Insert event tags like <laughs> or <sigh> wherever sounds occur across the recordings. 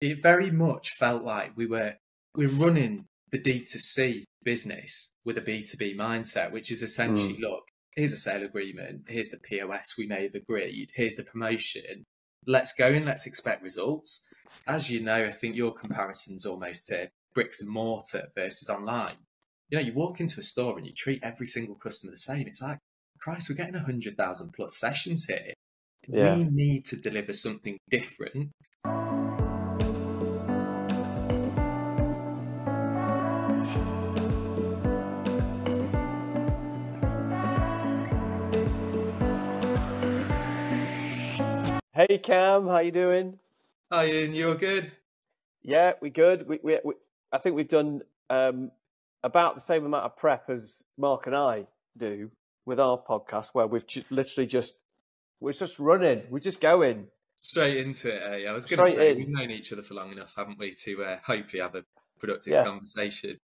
it very much felt like we were we're running the D2C business with a B2B mindset, which is essentially mm. look, here's a sale agreement, here's the POS we may have agreed, here's the promotion. Let's go and let's expect results. As you know, I think your comparison's almost to bricks and mortar versus online. You know, you walk into a store and you treat every single customer the same. It's like, Christ, we're getting 100,000 plus sessions here. Yeah. We need to deliver something different Hey Cam, how you doing? Hi Ian, you are good? Yeah, we're good. We, we, we I think we've done um, about the same amount of prep as Mark and I do with our podcast, where we've ju- literally just we're just running, we're just going straight into it. Eh? I was going to say in. we've known each other for long enough, haven't we, to uh, hopefully have a productive yeah. conversation.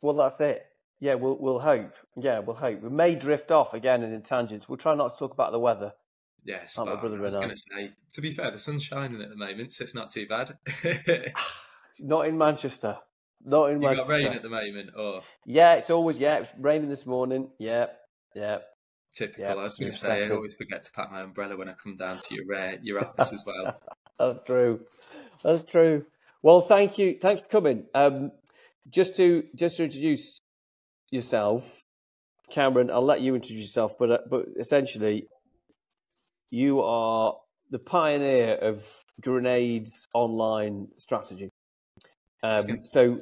Well, that's it. Yeah, we'll we'll hope. Yeah, we'll hope. We may drift off again in tangents. We'll try not to talk about the weather Yes, but I was going to say, to be fair, the sun's shining at the moment, so it's not too bad. <sighs> not in Manchester. Not in <laughs> you Manchester. got rain at the moment, or yeah, it's always yeah. It's raining this morning. Yeah, yeah. Typical. I was going to say, I always forget to pack my umbrella when I come down to your uh, <laughs> your office as well. That's true. That's true. Well, thank you. Thanks for coming. Um, just to just to introduce yourself, Cameron. I'll let you introduce yourself, but uh, but essentially, you are the pioneer of Grenades online strategy. Um, so,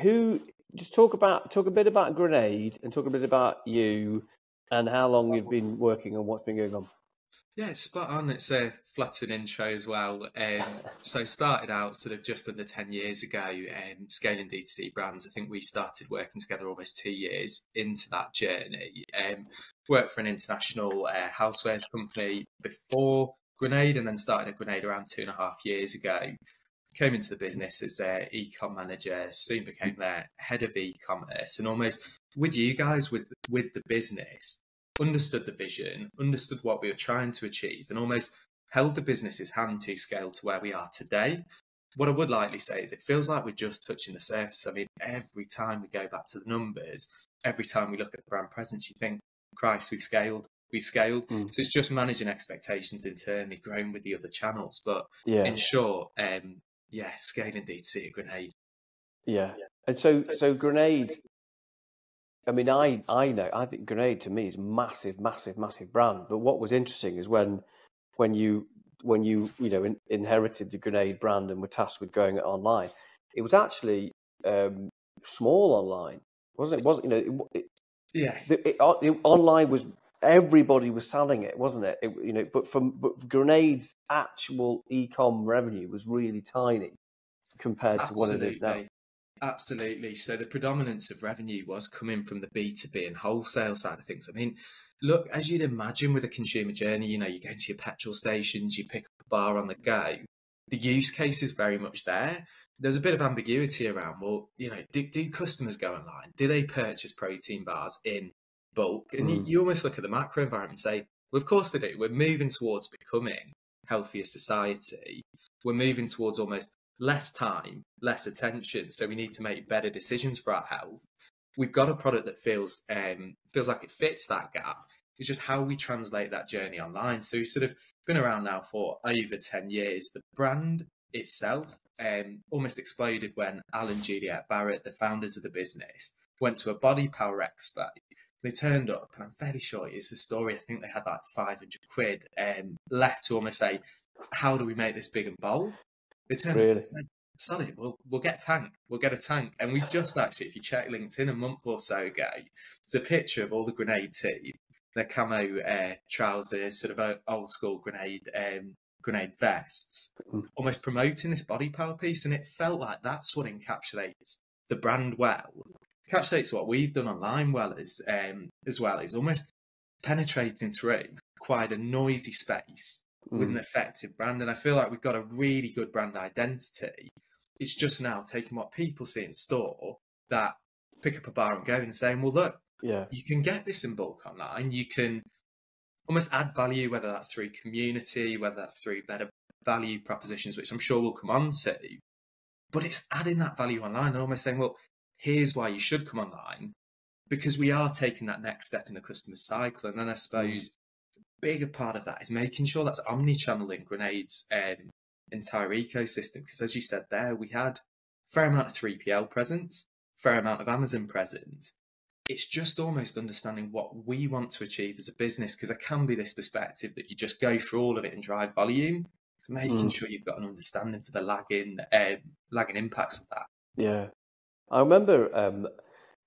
who just talk about talk a bit about Grenade and talk a bit about you and how long you've been working and what's been going on. Yeah, spot on. It's a flattering intro as well. Um, so started out sort of just under 10 years ago, um, scaling D2C brands. I think we started working together almost two years into that journey. Um, worked for an international uh, housewares company before Grenade and then started at Grenade around two and a half years ago. Came into the business as a e-com manager, soon became their head of e-commerce and almost with you guys was with the business understood the vision, understood what we were trying to achieve, and almost held the business's hand to scale to where we are today. What I would likely say is it feels like we're just touching the surface. I mean, every time we go back to the numbers, every time we look at the brand presence, you think, Christ, we've scaled, we've scaled. Mm. So it's just managing expectations internally, growing with the other channels. But yeah. in short, um, yeah, scaling D2C at Grenade. Yeah. And so, so Grenade I mean, I I know I think Grenade to me is massive, massive, massive brand. But what was interesting is when when you when you you know in, inherited the Grenade brand and were tasked with going online, it was actually um, small online, wasn't it? Wasn't you know? It, yeah. It, it, it, online was everybody was selling it, wasn't it? you know, but from but Grenade's actual e-com revenue was really tiny compared Absolutely. to what it is now. Absolutely. So the predominance of revenue was coming from the B2B and wholesale side of things. I mean, look, as you'd imagine with a consumer journey, you know, you go to your petrol stations, you pick up a bar on the go. The use case is very much there. There's a bit of ambiguity around, well, you know, do, do customers go online? Do they purchase protein bars in bulk? And mm. you, you almost look at the macro environment and say, well, of course they do. We're moving towards becoming healthier society. We're moving towards almost less time, less attention. So we need to make better decisions for our health. We've got a product that feels um, feels like it fits that gap. It's just how we translate that journey online. So we've sort of been around now for over 10 years. The brand itself um, almost exploded when Alan Juliet Barratt, the founders of the business, went to a Body Power Expo. They turned up, and I'm fairly sure it's a story. I think they had like 500 quid um, left to almost say, How do we make this big and bold? Turned really? up and said, Sorry, we'll we'll get a tank. We'll get a tank. And we just actually, if you check LinkedIn a month or so ago, there's a picture of all the grenade team, their camo uh, trousers, sort of old school grenade um, grenade vests, mm. almost promoting this body power piece. And it felt like that's what encapsulates the brand well. Encapsulates what we've done online well as um, as well is almost penetrating through quite a noisy space mm. with an mm. effective brand. And I feel like we've got a really good brand identity. It's just now taking what people see in store that pick up a bar and go and saying, well, look, yeah. you can get this in bulk online. You can almost add value, whether that's through community, whether that's through better value propositions, which I'm sure we'll come on to. But it's adding that value online and almost saying, well, here's why you should come online, because we are taking that next step in the customer cycle. And then I mm. suppose bigger part of that is making sure that's omni-channel in Grenade's um, entire ecosystem. Because as you said there, we had a fair amount of 3PL presence, fair amount of Amazon presence. It's just almost understanding what we want to achieve as a business, because there can be this perspective that you just go through all of it and drive volume. it's making mm. sure you've got an understanding for the lagging um, lagging impacts of that. Yeah, I remember. Um,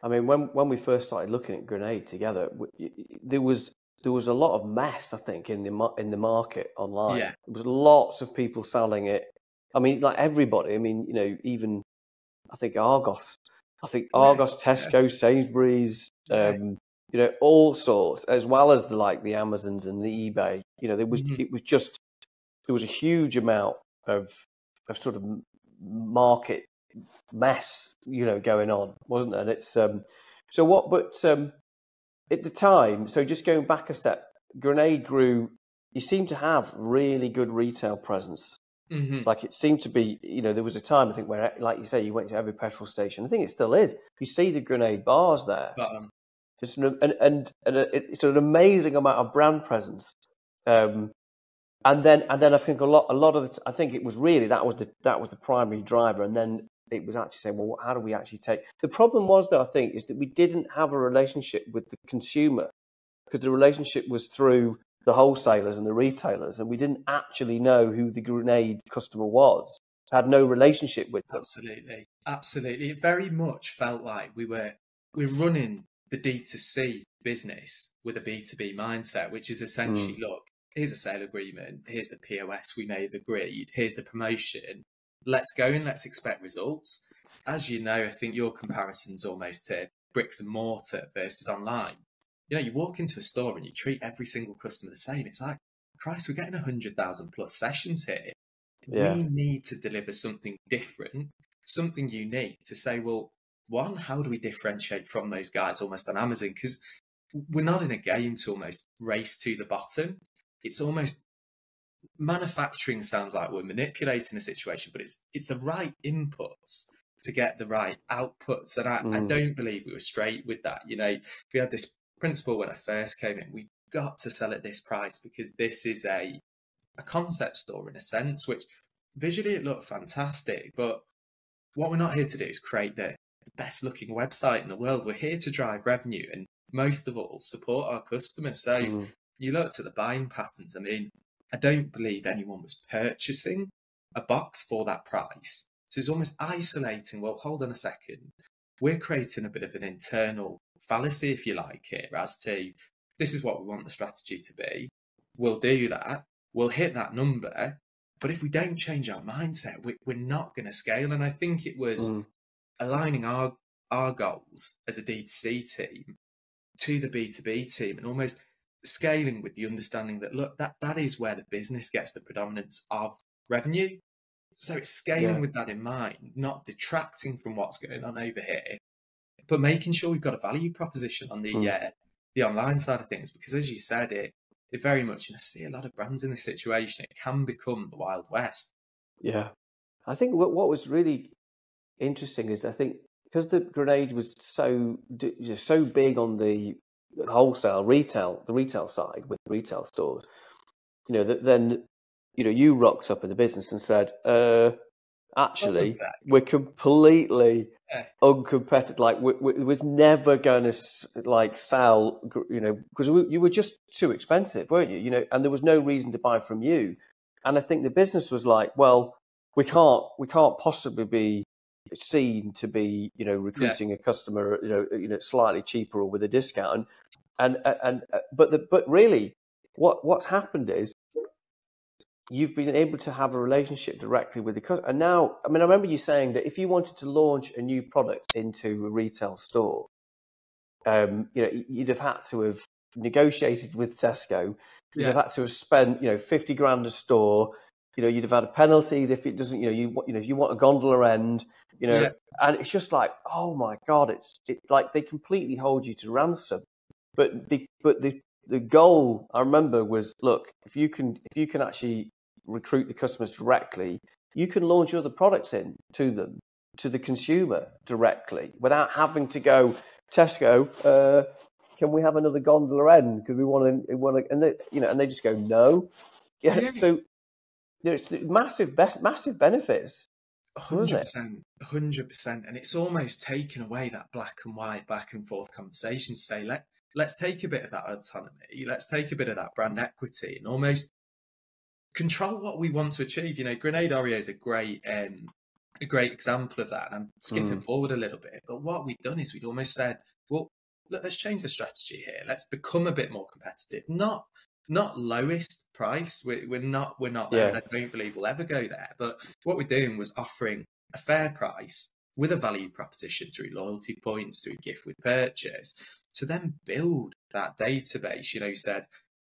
I mean, when when we first started looking at Grenade together, there was there was a lot of mess. I think in the in the market online. Yeah. There was lots of people selling it. I mean, like everybody. I mean, you know, even I think Argos. I think Argos, yeah. Tesco, yeah. Sainsbury's. Um, you know, all sorts, as well as the, like the Amazons and the eBay. You know, there was mm-hmm. it was just there was a huge amount of of sort of market mess, you know, going on, wasn't there? And it's um, so what? But um, at the time, so just going back a step, Grenade grew. You seem to have really good retail presence. Mm-hmm. Like it seemed to be, you know, there was a time I think where, like you say, you went to every petrol station. I think it still is. You see the Grenade bars there. Um, it's an, and and, and it's an amazing amount of brand presence. Um, and then and then I think a lot a lot of it, I think it was really that was the that was the primary driver, and then it was actually saying, well, how do we actually take? The problem was, though, I think, is that we didn't have a relationship with the consumer because the relationship was through the wholesalers and the retailers, and we didn't actually know who the grenade customer was. Had no relationship with them. Absolutely, absolutely. It very much felt like we were we're running the D 2 C business with a B 2 B mindset, which is essentially, mm. look, here's a sale agreement, here's the POS we may have agreed, here's the promotion, let's go and let's expect results. As you know, I think your comparison's almost to bricks and mortar versus online. You know, you walk into a store and you treat every single customer the same. It's like, Christ, we're getting 100,000 plus sessions here. Yeah. We need to deliver something different, something unique to say, well, one, how do we differentiate from those guys almost on Amazon? Because we're not in a game to almost race to the bottom it's almost manufacturing sounds like we're manipulating a situation, but it's it's the right inputs to get the right outputs. And I, mm. I don't believe we were straight with that. You know, we had this principle when I first came in, we've got to sell at this price because this is a a concept store in a sense, which visually it looked fantastic, but what we're not here to do is create the, the best looking website in the world. We're here to drive revenue and most of all support our customers. So mm you looked at the buying patterns. I mean, I don't believe anyone was purchasing a box for that price. So it's almost isolating. Well, hold on a second. We're creating a bit of an internal fallacy, if you like, here, as to this is what we want the strategy to be. We'll do that. We'll hit that number. But if we don't change our mindset, we, are not going to scale. And I think it was mm. aligning our our goals as a D2C team to the B2B team and almost scaling with the understanding that look that that is where the business gets the predominance of revenue so it's scaling yeah. with that in mind not detracting from what's going on over here but making sure we've got a value proposition on the mm. uh, the online side of things because as you said it it very much and i see a lot of brands in this situation it can become the wild west yeah i think what, what was really interesting is i think because the grenade was so so big on the wholesale retail the retail side with retail stores you know that then you know you rocked up in the business and said uh actually we're completely yeah. uncompetitive like we, we, was never going to like sell you know because we, you were just too expensive weren't you? You know and there was no reason to buy from you. And i think the business was like well we can't we can't possibly be seen to be, you know, recruiting yeah. a customer, you know, you know, slightly cheaper or with a discount. And and, and uh, but the, but really, what what's happened is you've been able to have a relationship directly with the customer. And now, I mean, I remember you saying that if you wanted to launch a new product into a retail store, um, you know, you'd have had to have negotiated with Tesco. You'd yeah. have had to have spent, you know, fifty grand a store. You know, you'd have had penalties if it doesn't. You know, you you know, if you want a gondola end, you know, yeah. and it's just like, oh my god, it's it's like they completely hold you to ransom. But the but the the goal I remember was look if you can if you can actually recruit the customers directly, you can launch other products in to them, to the consumer directly, without having to go Tesco. Uh, can we have another gondola end? Because we want to, want to, and they, you know, and they just go no. Yeah, yeah. so there's massive, best, massive benefits. Hundred percent, hundred percent, and it's almost taken away that black and white, back and forth conversation. To say let let's take a bit of that autonomy, let's take a bit of that brand equity, and almost control what we want to achieve. You know, Grenade Oreo is a great um, a great example of that. And I'm skipping mm. forward a little bit, but what we've done is we'd almost said, well, look, let's change the strategy here. Let's become a bit more competitive. Not not lowest price. We're, we're not we're not there, yeah. and I don't believe we'll ever go there. But what we're doing was offering a fair price with a value proposition through loyalty points, through gift with purchase, to then build that database. You know, you said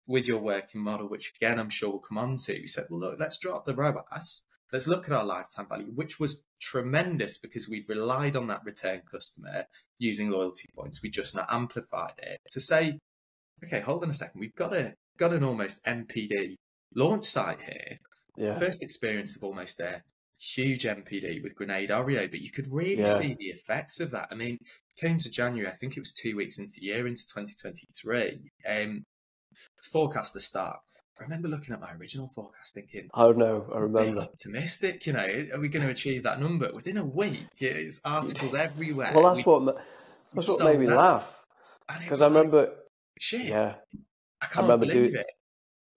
with your working model, which again I'm sure we'll come on to, you said, well, look, let's drop the ROAS. Let's look at our lifetime value, which was tremendous because we'd relied on that return customer using loyalty points. We just not amplified it to say, okay, hold on a second, we've got a got an almost NPD launch site here. Yeah. First experience of almost a huge NPD with Grenade Oreo, but you could really yeah. see the effects of that. I mean, came to January, I think it was two weeks into the year, into 2023. Um, forecast the start. I remember looking at my original forecast thinking, "Oh no, I remember." Optimistic, you know, are we going to achieve that number within a week? It's articles everywhere. Well, that's we, what that's what made me laugh because I remember. Like, shit, yeah, I can't I remember believe doing, it.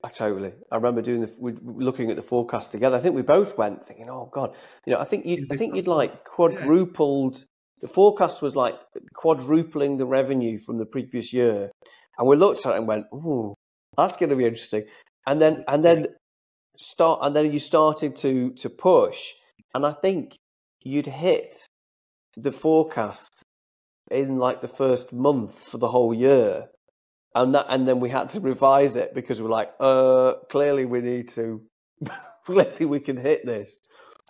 I totally. I remember doing the we, looking at the forecast together. I think we both went thinking, "Oh God," you know. I think you. I think possible? you'd like quadrupled. Yeah. The forecast was like quadrupling the revenue from the previous year, and we looked at it and went, "Ooh, that's going to be interesting." And then and then start and then you started to to push, and I think you'd hit the forecast in like the first month for the whole year, and that and then we had to revise it because we're like, uh, clearly we need to, <laughs> clearly we can hit this.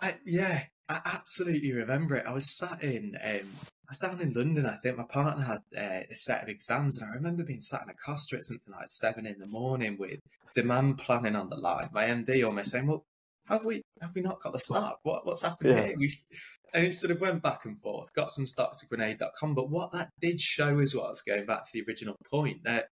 I, yeah, I absolutely remember it. I was sat in um, I was down in London, I think my partner had uh, a set of exams, and I remember being sat in a Costa at something like seven in the morning with demand planning on the line. My MD almost saying, "Well, have we have we not got the stock? What what's happened yeah. here?" We, and it sort of went back and forth. Got some stock to grenade.com, but what that did show as well, going back to the original point, that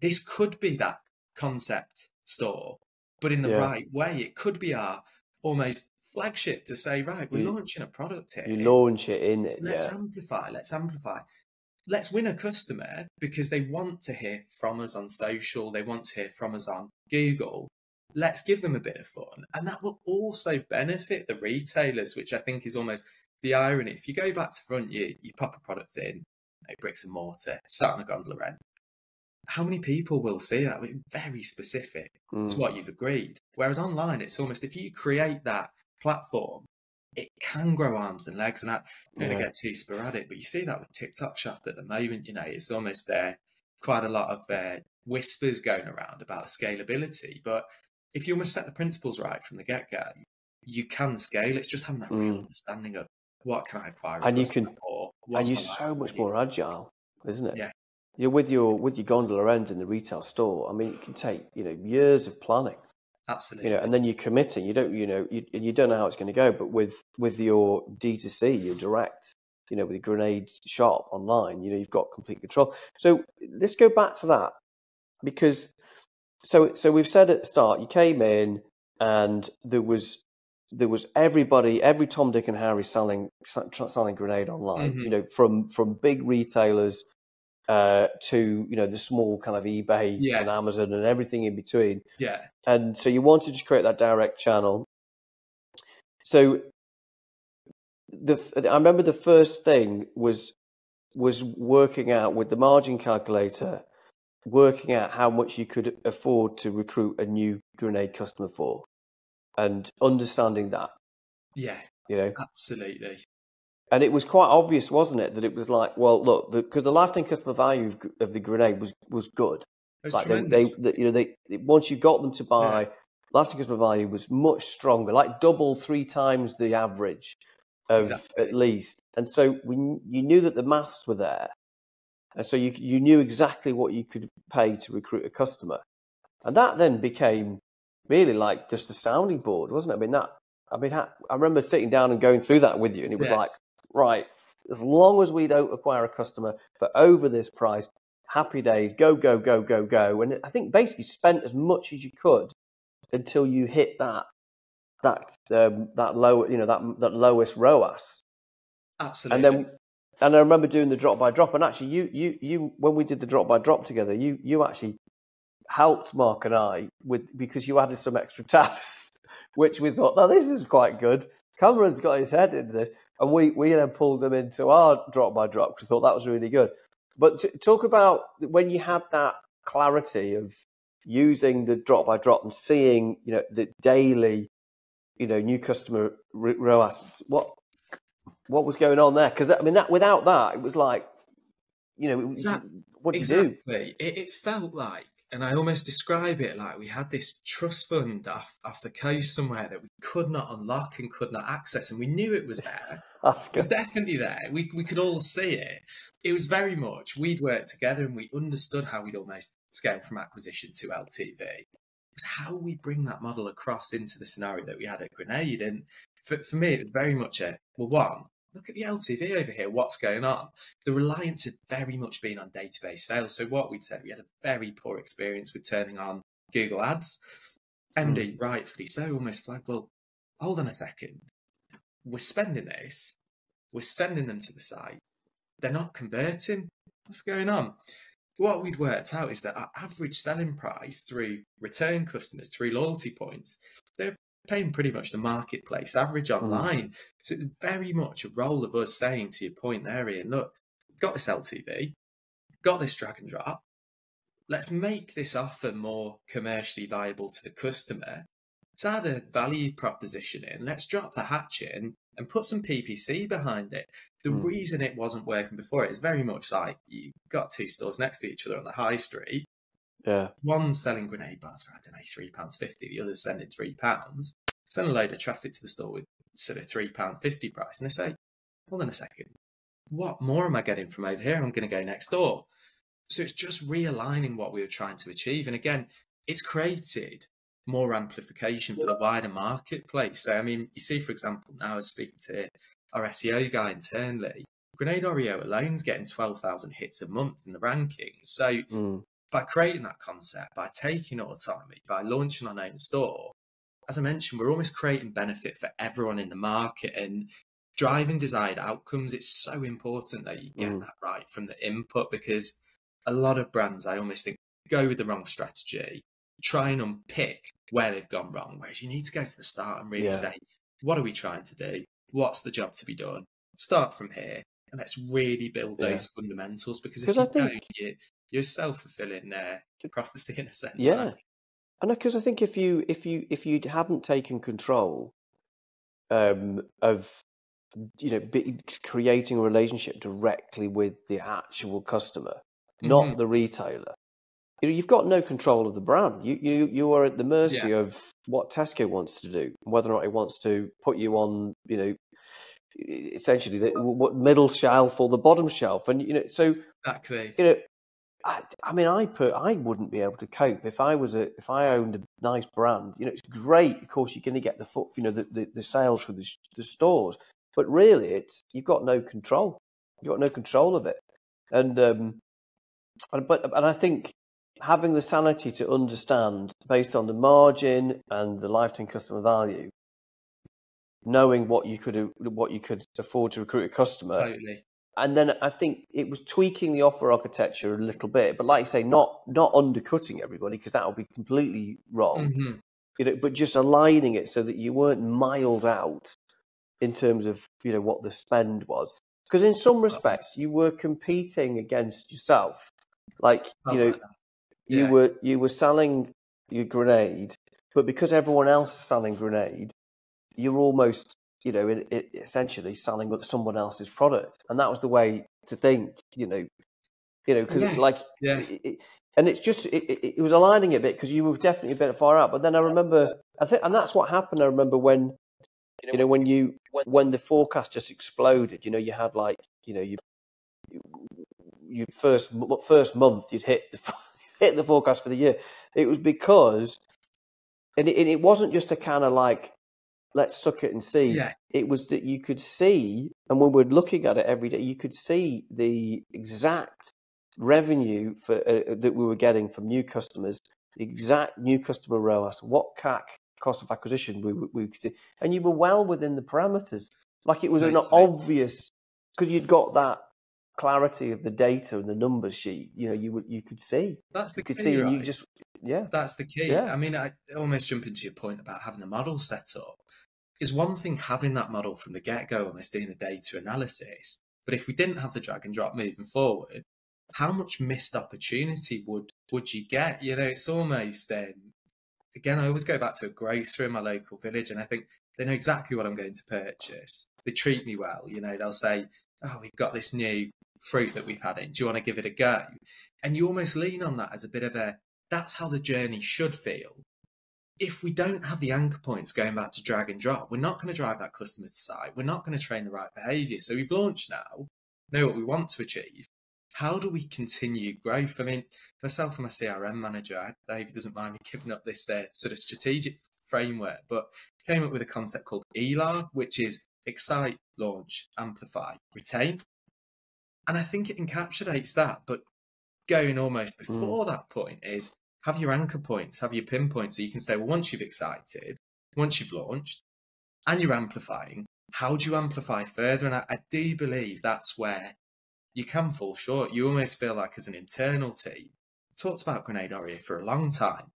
this could be that concept store, but in the yeah. right way. It could be our almost flagship to say, right, we're you, launching a product here. You launch it in it. Let's yeah. amplify. Let's amplify. Let's win a customer because they want to hear from us on social. They want to hear from us on Google. Let's give them a bit of fun. And that will also benefit the retailers, which I think is almost the irony. If you go back to front, you, you pop a product in, like bricks and mortar, sat on a gondola end. How many people will see that? It's very specific. Mm. It's what you've agreed. Whereas online, it's almost if you create that platform, it can grow arms and legs. And I'm going to get too sporadic, but you see that with TikTok Shop at the moment. You know, it's almost there. Uh, quite a lot of uh, whispers going around about scalability. But if you almost set the principles right from the get go, you can scale. It's just having that real mm. understanding of what can I acquire, and you can, and you're so much more agile, isn't it? Yeah. You're with your with your gondola ends in the retail store. I mean, it can take you know years of planning Absolutely. You know, and then you're committing. You don't, you know, you, you don't know how it's going to go. But with with your D2C, your direct, you know, with the grenade shop online, you know, you've got complete control. So let's go back to that because so so we've said at the start, you came in and there was there was everybody, every Tom, Dick, and Harry selling selling grenade online. Mm-hmm. You know, from from big retailers uh, to you know the small kind of eBay yeah. and Amazon and everything in between. Yeah. And so you wanted to create that direct channel. So the I remember the first thing was was working out with the margin calculator, working out how much you could afford to recruit a new grenade customer for, and understanding that. Yeah. You know, absolutely. And it was quite obvious, wasn't it, that it was like, well, look, because the, the, lifetime customer value of, of, the grenade was was good. Like tremendous. They, they, you know, they once you got them to buy, yeah. lifetime customer value was much stronger, like double, three times the average of exactly. at least. And so we, you knew that the maths were there, and so you you knew exactly what you could pay to recruit a customer, and that then became really like just a sounding board, wasn't it? I mean that. I mean, I remember sitting down and going through that with you, and it was Yeah. like, right, as long as we don't acquire a customer for over this price, happy days, go, go, go, go, go. And I think basically spent as much as you could until you hit that that um, that low, you know, that that lowest ROAS. Absolutely. And then, and I remember doing the drop by drop. And actually, you, you, you, when we did the drop by drop together, you, you actually helped Mark and I with because you added some extra <laughs> tabs, which we thought, oh, this is quite good. Cameron's got his head in this, and we we then pulled them into our drop by drop. because We thought that was really good. But t- talk about when you had that clarity of using the drop by drop and seeing, you know, the daily, you know, new customer r- ROAS. What what was going on there? Because I mean, that without that, it was like, you know, Exact- what do you do? exactly. It, it felt like, and I almost describe it like we had this trust fund off, off the coast somewhere that we could not unlock and could not access, and we knew it was there. <laughs> That's It was definitely there. We we could all see it. It was very much we'd worked together and we understood how we'd almost scale from acquisition to LTV. It's how we bring that model across into the scenario that we had at Grenade. And for, for me, it was very much a well, one, look at the LTV over here. What's going on? The reliance had very much been on database sales. So what we'd said, we had a very poor experience with turning on Google Ads. MD hmm. rightfully so almost flagged, well, hold on a second. We're spending this, we're sending them to the site, they're not converting. What's going on? What we'd worked out is that our average selling price through return customers, through loyalty points, they're paying pretty much the marketplace average online. So it's very much a role of us saying to your point there, Ian, look, got this LTV, got this drag and drop. Let's make this offer more commercially viable to the customer. Let's add a value proposition in. Let's drop the hatch in and put some PPC behind it. The Mm. reason it wasn't working before it is very much like you got two stores next to each other on the high street. Yeah. One's selling grenade bars for I don't know three pounds fifty. The other's sending three pounds. Send a load of traffic to the store with sort of three pound fifty price, and they say, "Hold on a second, what more am I getting from over here? I'm going to go next door." So it's just realigning what we were trying to achieve, and again, it's created more amplification for the wider marketplace. So I mean, you see, for example, now I was speaking to our SEO guy internally. Grenade Oreo alone's getting twelve thousand hits a month in the rankings. So Mm. By creating that concept, by taking autonomy, by launching our own store, as I mentioned, we're almost creating benefit for everyone in the market and driving desired outcomes. It's so important that you get Mm. that right from the input because a lot of brands, I almost think, go with the wrong strategy, try and unpick where they've gone wrong. Whereas you need to go to the start and really Yeah. say, what are we trying to do? What's the job to be done? Start from here. And let's really build Yeah. those fundamentals because if you I think- don't, you, you're self fulfilling uh, prophecy in a sense. Yeah. And because I think if you if you if you hadn't taken control um, of you know be, creating a relationship directly with the actual customer, not Mhm. the retailer, you know, you've got no control of the brand. You you you are at the mercy Yeah. of what Tesco wants to do, whether or not it wants to put you on you know essentially the what middle shelf or the bottom shelf, and you know so Exactly. you know, I, I mean, I put, I wouldn't be able to cope if I was a, if I owned a nice brand. You know, it's great. Of course, you're going to get the foot, you know, the, the, the sales for the, the stores, but really, it's you've got no control. You've got no control of it, and um, and but and I think having the sanity to understand based on the margin and the lifetime customer value, knowing what you could what you could afford to recruit a customer, Totally. And then I think it was tweaking the offer architecture a little bit, but like you say, not not undercutting everybody because that would be completely wrong. Mhm. You know, but just aligning it so that you weren't miles out in terms of you know what the spend was. Because in some respects, you were competing against yourself. Like you know, like you Yeah. were you were selling your grenade, but because everyone else is selling grenade, you're almost you know in, it, essentially selling someone else's product, and that was the way to think. You know, you know because Yeah. like Yeah. it, it- and it's just it, it, it was aligning a bit because you were definitely a bit far out. But then I remember I think, and that's what happened. I remember when you know when you when the forecast just exploded. You know, you had like you know you you first first month you'd hit the <laughs> hit the forecast for the year. It was because and it, it wasn't just a kind of like let's suck it and see. Yeah. It was that you could see, and when we're looking at it every day, you could see the exact revenue for uh, that we were getting from new customers, the exact new customer ROAS, what CAC cost of acquisition we, we could see, and you were well within the parameters. Like it was an obvious because you'd got that clarity of the data and the numbers sheet. You know, you you could see. That's the you could key, see, right? and you just yeah. That's the key. Yeah. I mean, I almost jump into your point about having the model set up. Is one thing having that model from the get go, almost doing the data analysis. But if we didn't have the drag and drop moving forward, how much missed opportunity would would you get? You know, it's almost um, again. I always go back to a grocer in my local village, and I think they know exactly what I'm going to purchase. They treat me well. You know, they'll say, "Oh, we've got this new fruit that we've had in. Do you want to give it a go?" And you almost lean on that as a bit of a that's how the journey should feel. If we don't have the anchor points going back to drag and drop, we're not going to drive that customer to site. We're not going to train the right behavior. So we've launched now, know what we want to achieve. How do we continue growth? I mean, myself and my CRM manager, Dave doesn't mind me giving up this uh, sort of strategic framework, but came up with a concept called ELAR, which is excite, launch, amplify, retain. And I think it encapsulates that. But going almost before mm. that point is have your anchor points, have your pinpoints so you can say, well, once you've excited, once you've launched, and you're amplifying, how do you amplify further? And I, I do believe that's where you can fall short. You almost feel like as an internal team, talked about Grenade Oreo for a long time.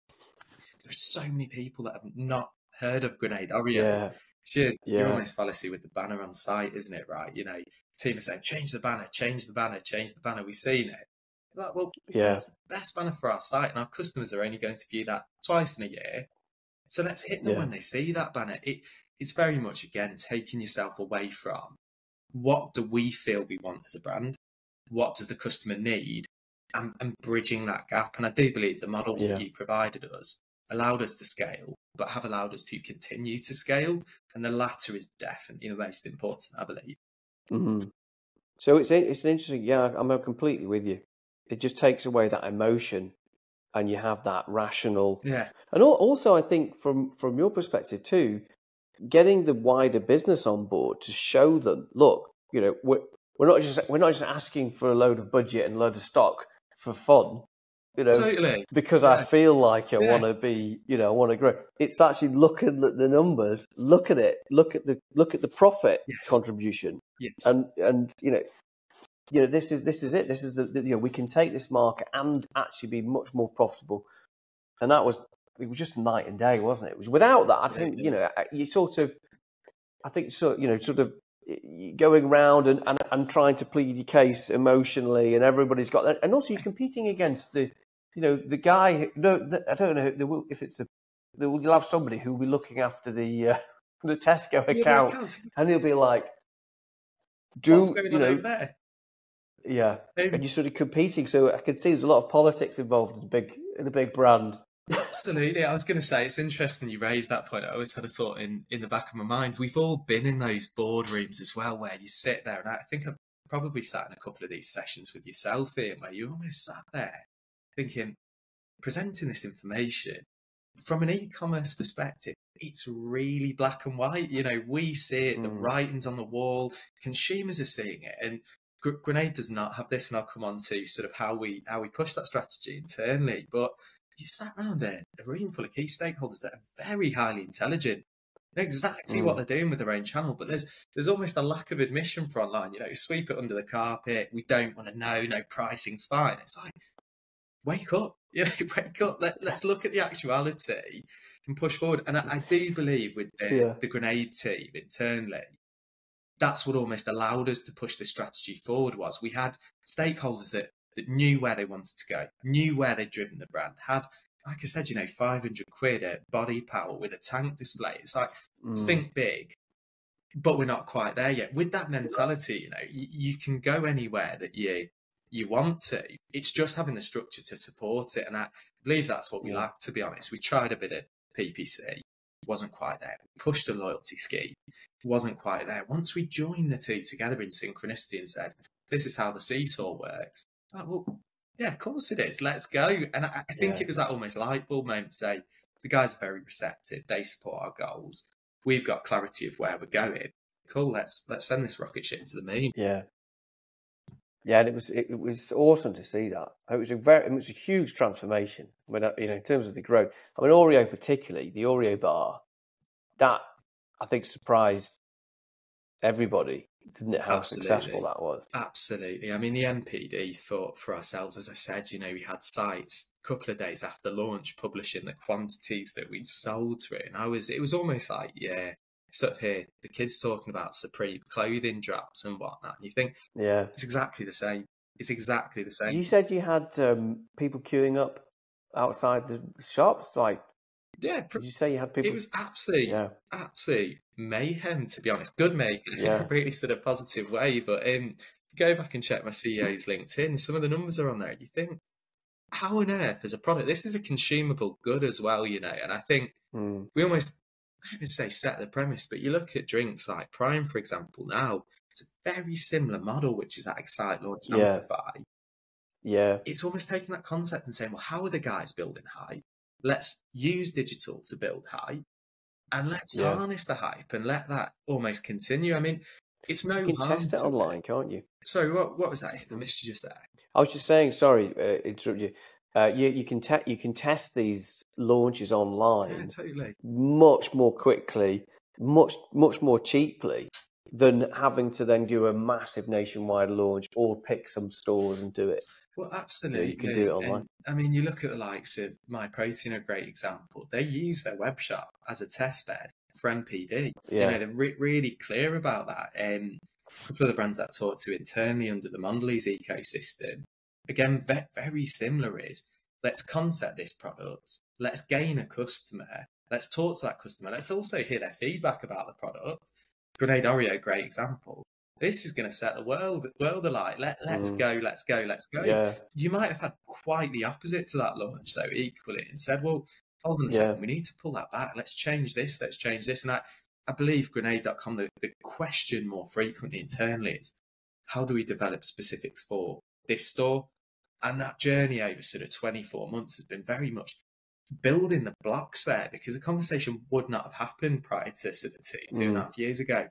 There's so many people that have not heard of Grenade Oreo. Yeah. You're, yeah. you're almost fallacy with the banner on site, isn't it? Right? You know, team is saying, change the banner, change the banner, change the banner. We've seen it. Like, well, yeah. that's the best banner for our site, and our customers are only going to view that twice in a year. So let's hit them Yeah. when they see that banner. It, it's very much again taking yourself away from what do we feel we want as a brand, what does the customer need, and, and bridging that gap. And I do believe the models Yeah. that you provided us allowed us to scale, but have allowed us to continue to scale. And the latter is definitely the most important, I believe. hmm So it's it's an interesting. Yeah, I'm completely with you. It just takes away that emotion, and you have that rational. Yeah, And also, I think from from your perspective too, getting the wider business on board to show them, look, you know, we're we're not just we're not just asking for a load of budget and a load of stock for fun, you know, totally. because I feel like I Yeah. want to be, you know, I want to grow. It's actually looking at the numbers, look at it, look at the look at the profit Yes. contribution, Yes. and and you know, you know, this is this is it. This is the, the you know we can take this market and actually be much more profitable, and that was it was just night and day, wasn't it? It was without that. I think you know you sort of, I think so you know sort of going around and, and, and trying to plead your case emotionally, and everybody's got that, and also you're competing against the, you know, the guy. No, I don't know if it's a. You'll have somebody who will be looking after the uh, <laughs> the Tesco account, accounts, and he'll be like, "Do you know?" Yeah, Um, and you're sort of competing. So I can see there's a lot of politics involved in a big in a big brand. Absolutely. I was going to say it's interesting you raised that point. I always had a thought in in the back of my mind. We've all been in those boardrooms as well, where you sit there, and I think I've probably sat in a couple of these sessions with yourself, Ian, where you almost sat there thinking, presenting this information from an e-commerce perspective. It's really black and white. You know, we see it. The Mm. writings on the wall. Consumers are seeing it, and Grenade does not have this, and I'll come on to sort of how we how we push that strategy internally. But you sat around there, a room full of key stakeholders that are very highly intelligent, know exactly what hmm. they're doing with their own channel. But there's there's almost a lack of admission for online. You know, sweep it under the carpet. We don't want to know. No pricing's fine. It's like wake up. <laughs> You know, wake up. Let, let's look at the actuality and push forward. And I, I do believe with the, Yeah. the grenade team internally, that's what almost allowed us to push the strategy forward was we had stakeholders that, that knew where they wanted to go, knew where they'd driven the brand, had, like I said, you know, 500 quid at body power with a tank display. It's like, Mm. think big, but we're not quite there yet. With that mentality, you know, you, you can go anywhere that you you want to. It's just having the structure to support it, and I believe that's what we Yeah. lack. To be honest, we tried a bit of PPC, wasn't quite there. We pushed a loyalty scheme, wasn't quite there. Once we joined the two together in synchronicity and said, "This is how the seesaw works," like, well, yeah, of course it is. Let's go. And I, I think Yeah. it was that almost light bulb moment to say, the guys are very receptive. They support our goals. We've got clarity of where we're going. Cool. Let's let's send this rocket ship to the moon. Yeah. Yeah, and it was it, it was awesome to see that. It was a very it was a huge transformation. When you know, in terms of the growth, I mean, Oreo particularly, the Oreo bar, that I think surprised everybody, didn't it? How Absolutely. successful that was. Absolutely. I mean, the NPD for for ourselves, as I said, you know, we had sites a couple of days after launch publishing the quantities that we'd sold through, and I was it was almost like yeah, sort of hear the kids talking about Supreme clothing drops and whatnot, and you think Yeah. it's exactly the same. It's exactly the same. You said you had um, people queuing up outside the shops. Like, yeah, pr- did you say you had people? it was absolute, Yeah. absolute mayhem. To be honest, good mayhem, <laughs> Yeah. in a really sort of positive way. But um, go back and check my CEO's LinkedIn. Some of the numbers are on there. You think, how on earth, is a product, this is a consumable good as well, you know? And I think Mm, we almost, I even say set the premise, but you look at drinks like Prime, for example, now, it's a very similar model, which is that Excite, Launch, and Yeah. Amplify. yeah. It's almost taking that concept and saying, well, how are the guys building hype? Let's use digital to build hype and let's Yeah. harness the hype and let that almost continue. I mean, it's no You can harm test it online, can't you? Sorry, what, what was that? The missed you just there. I was just saying. Sorry, uh, interrupt you. Uh, you you can te- you can test these launches Yeah, online totally. much more quickly, much much more cheaply than having to then do a massive nationwide launch or pick some stores and do it. Well, Yeah, absolutely. you can do it online. And, I mean, you look at the likes of My Protein, a great example. They use their web shop as a test bed for NPD. You know, they're re- really clear about that. Um, a couple of the brands that I've talked to internally under the Mondelez ecosystem, again, ve- very similar is let's concept this product, let's gain a customer, let's talk to that customer, let's also hear their feedback about the product. Grenade Oreo, great example. This is going to set the world world alight. Let let's Mm. go, let's go, let's go. yeah, You might have had quite the opposite to that launch though, equally, and said, "Well, hold on a yeah, second, we need to pull that back. Let's change this. Let's change this." And I, I believe Grenade.com, the, the question more frequently internally is, how do we develop specifics for this store? And that journey over sort of 24 months has been very much building the blocks there because the conversation would not have happened prior to sort of two, two and a mm, half years ago.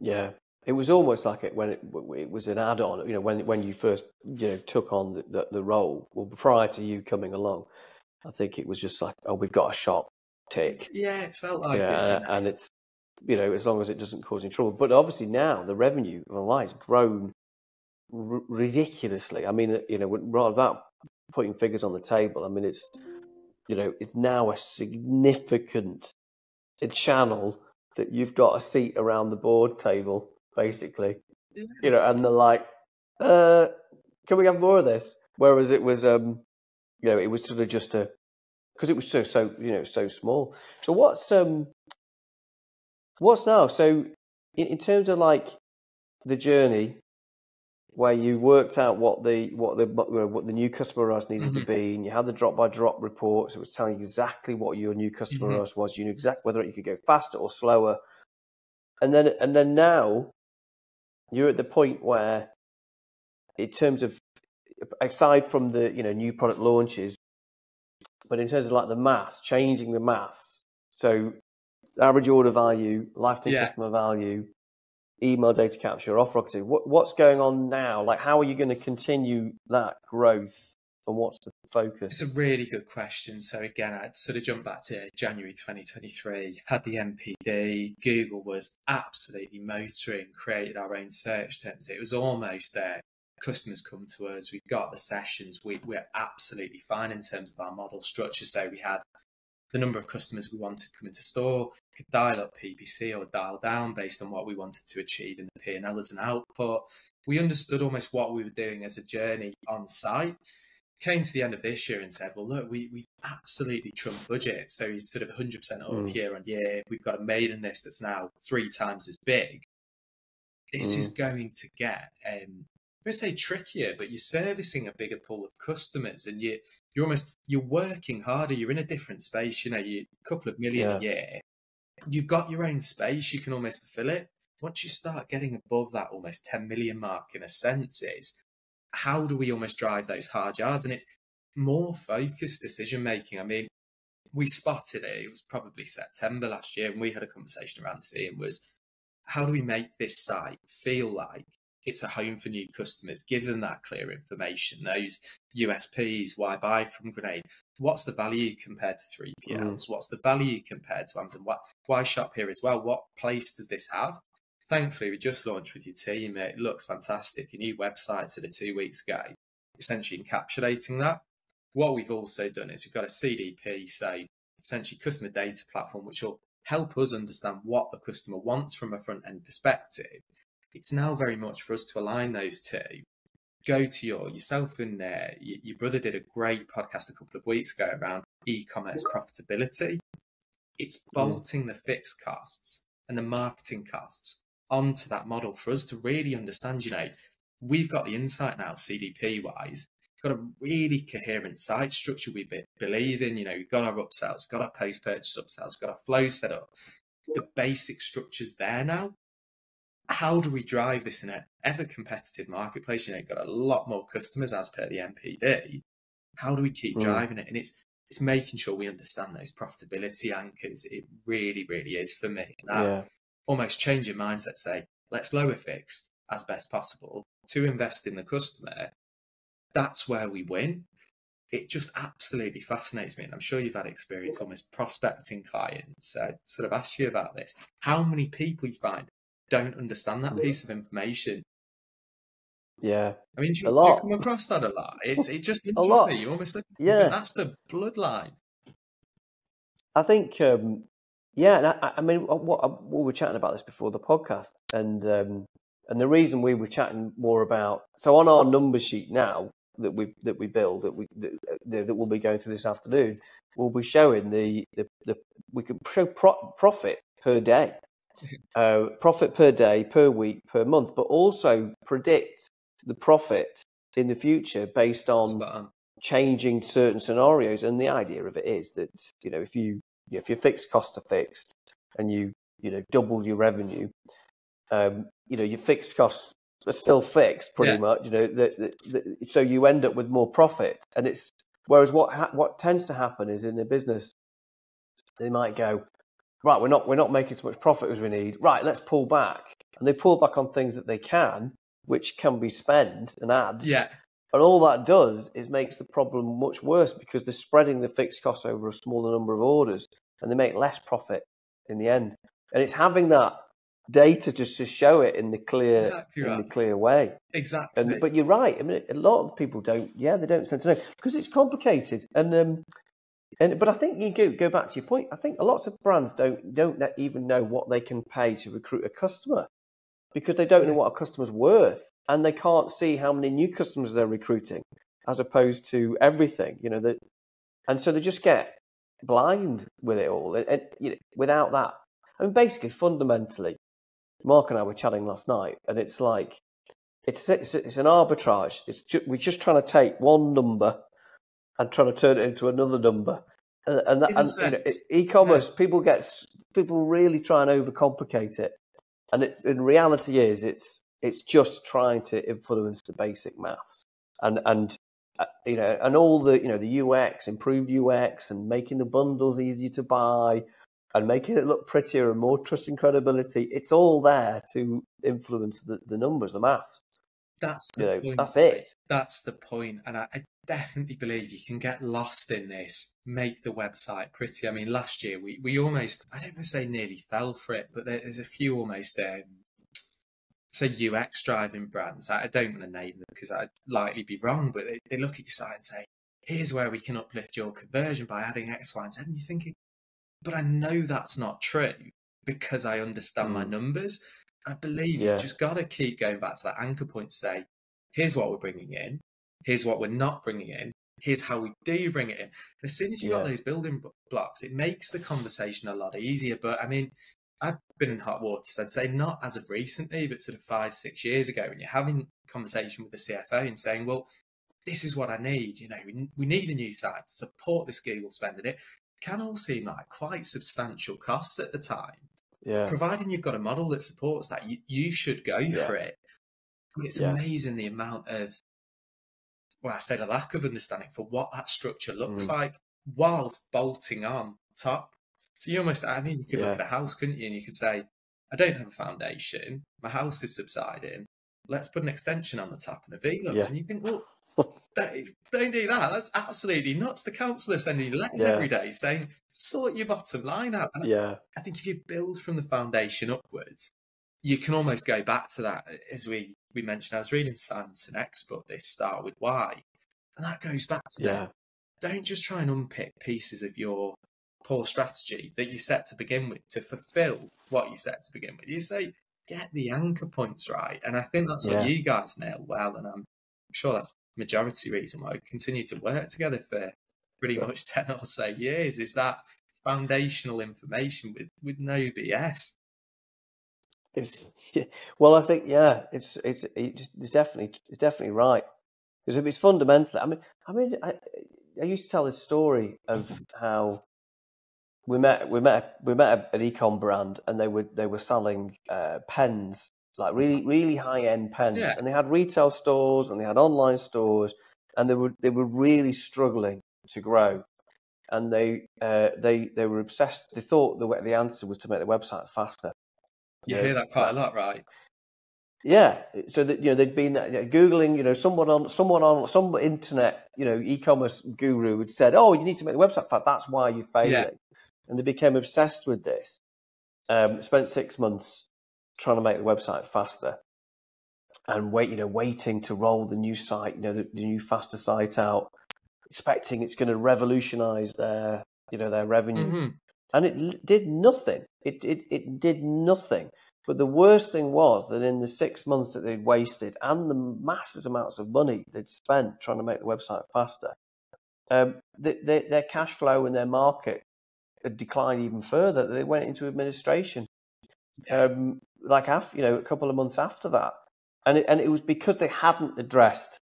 yeah. It was almost like it when it, it was an add-on. You know, when when you first you know took on the, the, the role. Well, prior to you coming along, I think it was just like, oh, we've got a shop, tick. Yeah, it felt like Yeah, know. and it's you know as long as it doesn't cause any trouble. But obviously now the revenue of online has grown r- ridiculously. I mean, you know, rather than putting figures on the table, I mean it's you know it's now a significant channel that you've got a seat around the board table basically. You know, and they're like, uh, can we have more of this? Whereas it was um, you know, it was sort of just a because it was so so you know so small. So what's um what's now? So in, in terms of like the journey where you worked out what the what the what the new customer us needed Mhm. to be, and you had the drop by drop reports. It was telling you exactly what your new customer Mhm. us was. You knew exactly whether you could go faster or slower. And then and then now you're at the point where, in terms of aside from the you know new product launches, but in terms of like the maths, changing the maths. So average order value, lifetime Yeah. customer value, email data capture, offer occupancy. What, what's going on now? Like, how are you going to continue that growth? And what's the focus? It's a really good question. So again, I'd sort of jump back to January 2023, had the NPD, Google was absolutely motoring, created our own search terms. It was almost there. Customers come to us, we've got the sessions, we, we're absolutely fine in terms of our model structure. So we had the number of customers we wanted to come into store, could dial up PPC or dial down based on what we wanted to achieve in the P&L as an output. We understood almost what we were doing as a journey on site came to the end of this year and said, well, look, we, we've absolutely trumped budget. So he's sort of 100% up Mm. year on year. We've got a mailing list that's now three times as big. This is going to get, um, to say trickier, but you're servicing a bigger pool of customers and you, you're almost, you're working harder. You're in a different space. You know, you a couple of million Yeah. a year. You've got your own space. You can almost fulfill it. Once you start getting above that almost 10 million mark in a sense is how do we almost drive those hard yards? And it's more focused decision making. I mean, we spotted it. It was probably September last year, and we had a conversation around this. Ian was, how do we make this site feel like it's a home for new customers? Give them that clear information, those USPs. Why buy from Grenade? What's the value compared to 3PLs? Mm. What's the value compared to Amazon? Why, why shop here as well? What place does this have? Thankfully, we just launched with your team. It looks fantastic. Your new website sort of two weeks ago, essentially encapsulating that. What we've also done is we've got a CDP, so essentially customer data platform, which will help us understand what the customer wants from a front end perspective. It's now very much for us to align those two. Go to your yourself and uh, your, your brother did a great podcast a couple of weeks ago around e-commerce profitability. It's mm. bolting the fixed costs and the marketing costs onto that model for us to really understand. You know, we've got the insight now, CDP wise, got a really coherent site structure we believe in. You know, we've got our upsells, we've got our post purchase upsells, we've got our flow set up. The basic structure's there now. How do we drive this in an ever competitive marketplace? You know, you've got a lot more customers as per the NPD. How do we keep mm. driving it? And it's it's making sure we understand those profitability anchors. It really, really is for me. That yeah. almost change your mindset. Say, let's lower fixed as best possible to invest in the customer that's where we win. It just absolutely fascinates me. And I'm sure you've had experience almost prospecting clients. Uh, sort of ask you about this. How many people you find don't understand that piece of information? Yeah. I mean, do you, do you come across that a lot? It's it just <laughs> a lot. You almost think, yeah, that's the bloodline. I think, um, yeah. I, I, mean, what, we were chatting about this before the podcast, and um, and the reason we were chatting more about so on our number sheet now, that we that we build that we that, that we'll be going through this afternoon we'll be showing the the, the we can show pro- profit per day, <laughs> uh, profit per day, per week, per month, but also predict the profit in the future based on changing certain scenarios. And the idea of it is that you know if you if your fixed costs are fixed and you you know double your revenue, um, you know your fixed costs are still fixed pretty yeah. much. You know, the, the, the, so you end up with more profit, and it's whereas what ha- what tends to happen is in a business they might go right. We're not we're not making as much profit as we need. Right, let's pull back, and they pull back on things that they can, which can be spent and ads. Yeah. And all that does is makes the problem much worse because they're spreading the fixed costs over a smaller number of orders, and they make less profit in the end. And it's having that data just to show it in the clear exactly right. in the clear way. Exactly. And, but you're right. I mean, a lot of people don't. Yeah, they don't tend to know because it's complicated. And um, and but I think you go go back to your point. I think a lot of brands don't don't even know what they can pay to recruit a customer because they don't know what a customer's worth and they can't see how many new customers they're recruiting as opposed to everything. You know that, and so they just get blind with it all. And, and you know, without that, I mean, basically, fundamentally, Mark and I were chatting last night, and it's like it's it's, it's an arbitrage. It's ju- we're just trying to take one number and trying to turn it into another number, and, and, that, and you know, e-commerce yeah. people get people really try and overcomplicate it, and it's in reality is it's it's just trying to influence the basic maths and and uh, you know and all the you know the UX improved UX and making the bundles easier to buy and making it look prettier and more trust and credibility. It's all there to influence the, the numbers, the maths. That's the you know, point. That's it. That's the. And I, I, definitely believe you can get lost in this, make the website pretty. I mean, last year we, we almost, I don't want to say nearly fell for it, but there's a few almost, um, say UX driving brands. I, don't want to name them because I'd likely be wrong, but they, they look at your site and say, here's where we can uplift your conversion by adding X, Y, and Z. And you're thinking, but I know that's not true because I understand mm. my numbers. I believe yeah. you just got to keep going back to that anchor point say, here's what we're bringing in, here's what we're not bringing in, here's how we do bring it in. And as soon as you yeah. got those building blocks, it makes the conversation a lot easier. But I mean, I've been in hot waters, I'd say not as of recently, but sort of five, six years ago, when you're having conversation with the CFO and saying, well, this is what I need. You know, we, we need a new site to support this Google spending it can all seem like quite substantial costs at the time. Yeah. Providing you've got a model that supports that, you, you should go yeah. for it. But it's yeah. amazing the amount of, well, I say the lack of understanding for what that structure looks mm. like. whilst bolting on top. So you almost, I mean, you could Yeah. look at a house, couldn't you? And you could say, I don't have a foundation. My house is subsiding. Let's put an extension on the top and a Velux. Yeah. And you think, well, <laughs> don't, don't do that. That's absolutely nuts. The council are sending you letters Yeah. every day saying, sort your bottom line out. And Yeah. I think if you build from the foundation upwards, you can almost go back to that. As we, we mentioned, I was reading Science and Export, they start with why. And that goes back to Yeah. them. Don't just try and unpick pieces of your poor strategy that you set to begin with to fulfill what you set to begin with. You say, get the anchor points right. And I think that's Yeah. what you guys nailed well. And I'm sure that's majority reason why we continue to work together for pretty much <laughs> 10 or so years is that foundational information with, with no BS. It's <laughs> yeah. well, I think yeah, it's it's it's, it's definitely it's definitely right because it's fundamental. I mean, I mean, I, I used to tell this story of how we met we met we met an econ brand and they were they were selling uh, pens like really really high end pens Yeah. and they had retail stores and they had online stores and they were they were really struggling to grow and they uh, they they were obsessed they thought the the answer was to make the website faster You Yeah, hear that quite a lot, right? yeah, so that you know they'd been uh, googling, you know, someone on someone on some internet, you know, e-commerce guru had said, "Oh, you need to make the website fast. That's why you're failing," and they became obsessed with this. Um, spent six months trying to make the website faster, and wait, you know, waiting to roll the new site, you know, the, the new faster site out, expecting it's going to revolutionise their, you know, their revenue hmm and it did nothing. It, it it did nothing. But the worst thing was that in the six months that they'd wasted and the massive amounts of money they'd spent trying to make the website faster, um, th their their cash flow and their market had declined even further. They went into administration, um, like after you know a couple of months after that, and it, and it was because they hadn't addressed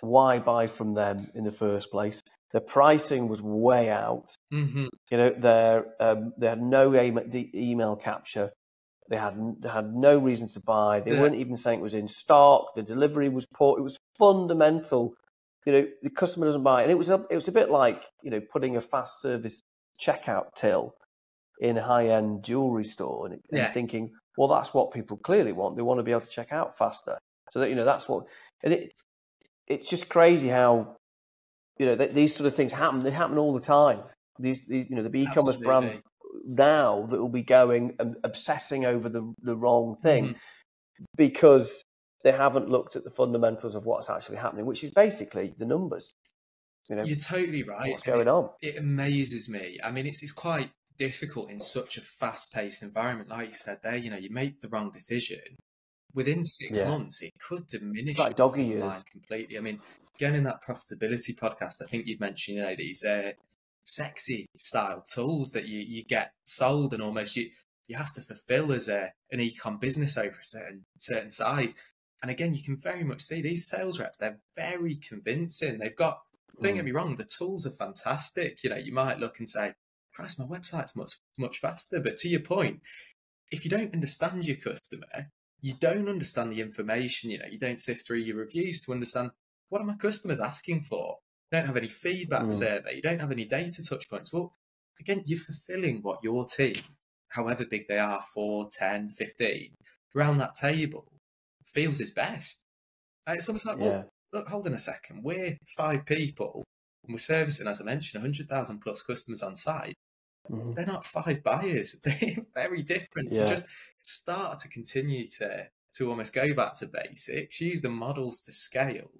why buy from them in the first place. The pricing was way out. hmm You know, their um, they had no email, email capture. They had they had no reasons to buy. They Yeah. weren't even saying it was in stock. The delivery was poor. It was fundamental. You know, the customer doesn't buy, it. and it was a it was a bit like you know putting a fast service checkout till in a high end jewelry store, and, and thinking, well, that's what people clearly want. They want to be able to check out faster. So that you know that's what, and it it's just crazy how you know th- these sort of things happen. They happen all the time. These, these you know the e-commerce brands now that will be going and obsessing over the the wrong thing Mhm. because they haven't looked at the fundamentals of what's actually happening, which is basically the numbers. You know You're totally right. what's going it, on. it amazes me. I mean, it's, it's quite difficult in such a fast paced environment. Like you said there, you know, you make the wrong decision. Within six Yeah. months, it could diminish like doggy bottom years. line completely. I mean, again, in that profitability podcast, I think you've mentioned, you know, these uh, sexy style tools that you, you get sold and almost you, you have to fulfill as a, an ecom business over a certain, certain size. And again, you can very much see these sales reps, they're very convincing. They've got don't get Mm. me wrong, the tools are fantastic. You know, you might look and say, Christ, my website's much much faster. But to your point, if you don't understand your customer, you don't understand the information, you know, you don't sift through your reviews to understand what are my customers asking for. You don't have any feedback Mm. survey, you don't have any data touch points. Well, again, you're fulfilling what your team, however big they are, 4, 10, 15, around that table, feels is best. And it's almost like, well, look, hold on a second. We're five people and we're servicing, as I mentioned, 100,000 plus customers on site. Mhm. They're not five buyers. <laughs> They're very different. So just start to continue to to almost go back to basics, use the models to scale,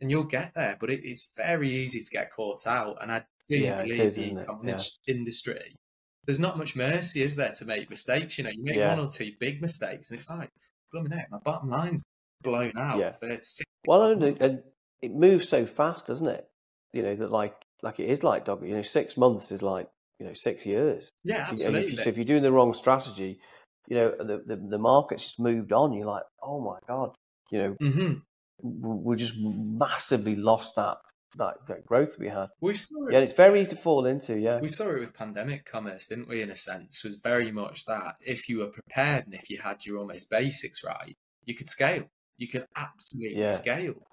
and you'll get there. But it is very easy to get caught out. And I do Yeah, believe is, the e-commerce industry, there's not much mercy, is there, to make mistakes? You know, you make Yeah. one or two big mistakes, and it's like, blooming heck, my bottom line's blown out Yeah. for six Well, months. and it moves so fast, doesn't it? You know that like like it is like dog. You know, six months is like you know six years. Yeah, If you- and absolutely. if, you, so if you're doing the wrong strategy, you know the, the the market's just moved on. You're like, oh my god, you know, hmm w- we just massively lost that that, that growth we had. We saw it. Yeah, it's very easy to fall into. Yeah, We saw it with pandemic commerce, didn't we? In a sense, was very much that if you were prepared and if you had your almost basics right, you could scale. You could absolutely Yeah. scale.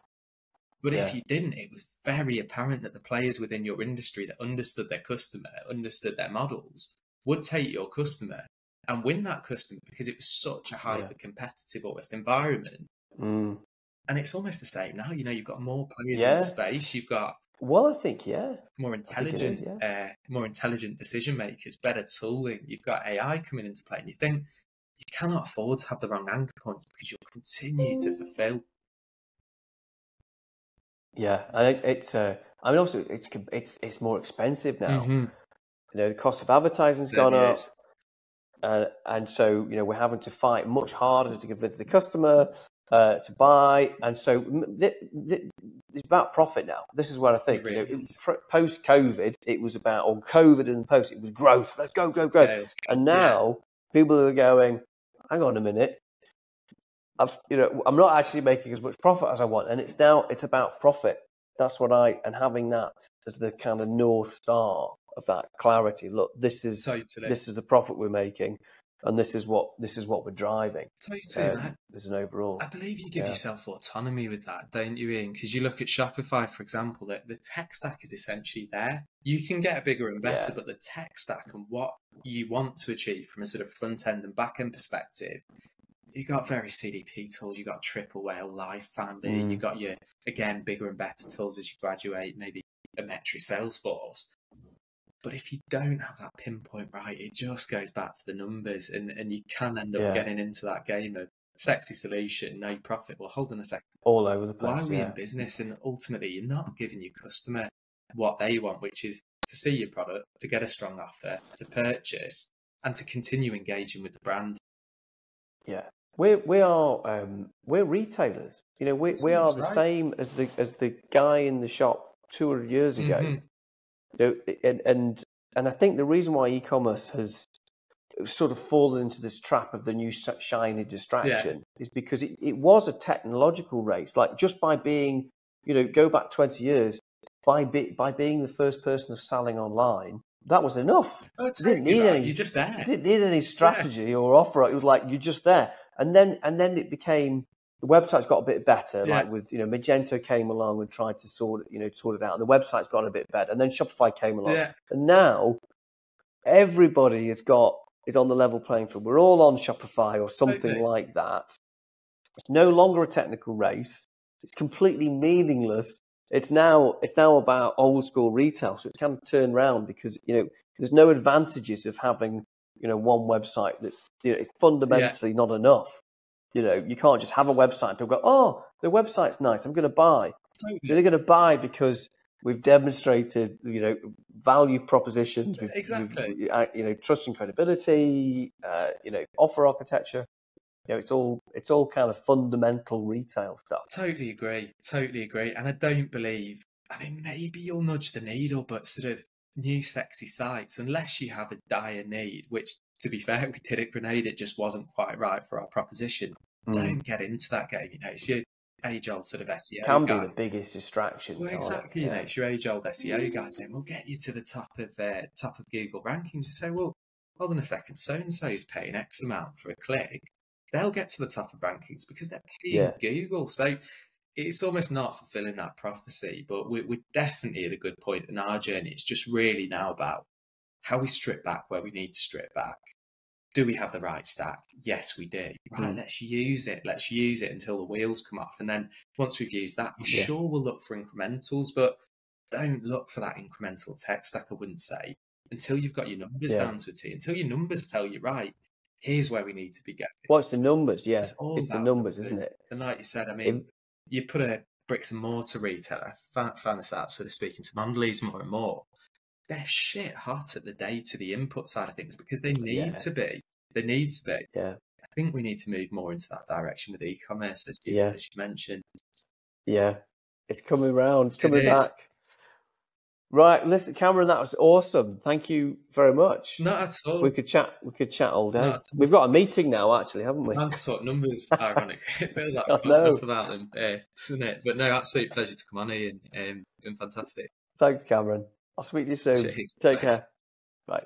But Yeah. if you didn't, it was very apparent that the players within your industry that understood their customer, understood their models, would take your customer and win that customer because it was such a hyper competitive almost environment. Mm. And it's almost the same now. You know, you've got more players in the space. You've got Well, I think yeah. more intelligent, is, uh, more intelligent decision makers, better tooling. You've got AI coming into play, and you think you cannot afford to have the wrong anchor points because you'll continue to fulfill. Yeah, and it, it's. Uh, I mean, also it's it's it's more expensive now. Mhm. You know, the cost of advertising's gone up, and and so you know we're having to fight much harder to convince the customer uh, to buy, and so th- th- it's about profit now. This is what I think. you know, really post COVID, it was about or COVID and post, it was growth. Let's go, go, go. And Yeah. now people are going, hang on a minute. I've, you know, I'm not actually making as much profit as I want, and it's now it's about profit. That's what I and having that as the kind of north star of that clarity. Look, this is Totally. this is the profit we're making, and this is what this is what we're driving Totally. I- um, an overall. I believe you give Yeah. yourself autonomy with that, don't you, Ian? Because you look at Shopify, for example, that the tech stack is essentially there. You can get bigger and better, Yeah. but the tech stack and what you want to achieve from a sort of front end and back end perspective, you got various CDP tools, you got Triple Whale lifetime, Mm. you got your again bigger and better tools as you graduate, maybe a Metri Salesforce. But if you don't have that pinpoint right, it just goes back to the numbers, and, and you can end up Yeah. getting into that game of sexy solution, no profit. Well, hold on a second. all over the place. Why are we yeah. in business? And ultimately, you're not giving your customer what they want, which is to see your product, to get a strong offer, to purchase, and to continue engaging with the brand. Yeah, we we are um, we're retailers. You know, we we are the right. same as the as the guy in the shop two hundred years ago. Mhm. You know, and and and I think the reason why e-commerce has sort of fallen into this trap of the new shiny distraction is because it, it was a technological race. Like just by being, you know, go back twenty years, by be, by being the first person of selling online, that was enough. Oh, You didn't need right. any. You're just You there. didn't need any strategy or offer. It was like you're just there, and then and then it became the website's got a bit better. Yeah. Like with you know Magento came along and tried to sort it, you know sort it out, and the website's gotten a bit better. And then Shopify came along, Yeah, and now everybody has got is on the level playing field. We're all on Shopify or something Totally. like that. It's no longer a technical race. It's completely meaningless. It's now it's now about old school retail, so it's kind of turned around because you know there's no advantages of having you know one website that's you know it's fundamentally not enough. You know you can't just have a website and people go, oh, the website's nice, I'm going to buy. totally. They're going to buy because we've demonstrated, you know, value propositions, we've, Exactly. we've, uh, you know, trust and credibility, uh, you know, offer architecture. You know, it's all it's all kind of fundamental retail stuff. Totally agree. Totally agree. And I don't believe, I mean, maybe you'll nudge the needle, but sort of new sexy sites, unless you have a dire need, which to be fair, <laughs> we did at Grenade, it just wasn't quite right for our proposition. Mm. Don't get into that game. You know, it's your age old sort of SEO Can be the biggest distraction. Well, it? exactly. You know, it's your age old SEO guy saying, "We'll get you to the top of uh, top of Google rankings." You say, "Well, hold on a second. So and so is paying X amount for a click. They'll get to the top of rankings because they're paying Yeah. Google." So it's almost not fulfilling that prophecy. But we're, we're definitely at a good point in our journey. It's just really now about how we strip back where we need to strip back. Do we have the right stack? Yes, we do. Right, Mm. let's use it. Let's use it until the wheels come off. And then once we've used that, I'm Yeah. sure we'll look for incrementals, but don't look for that incremental tech stack, I wouldn't say, until you've got your numbers Yeah. down to a T, until your numbers tell you, right, here's where we need to be going. What's the numbers? Yeah, It's all it's the about numbers, isn't it? And like you said, I mean, you put a bricks and mortar retailer, I found, this out sort of speaking to Mondelez more and more. They're shit hot at the data, the input side of things, because they need Yeah. to be. They need to be. Yeah, I think we need to move more into that direction with e-commerce, as you, Yeah. as you mentioned. yeah. It's coming round. It's It coming is. back. Right, listen, Cameron, that was awesome. Thank you very much. Not at all. We could chat. We could chat all day. We've got a meeting now, actually, haven't we? Man to talk numbers, <laughs> ironically. <laughs> It feels like I we've talked know. enough about them, uh, doesn't it? But no, absolute pleasure to come on, Ian. Um, been fantastic. Thanks, Cameron. I'll speak to you soon. Cheers. Take Bye. care. Bye.